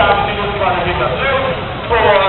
Estado de Deus para a habitação,